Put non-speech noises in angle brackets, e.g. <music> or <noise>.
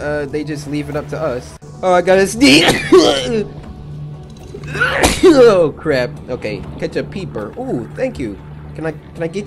uh, they just leave it up to us. Oh, I gotta sneeze. <coughs> oh crap. Okay, catch a peeper. Ooh, thank you. Can I can I get you?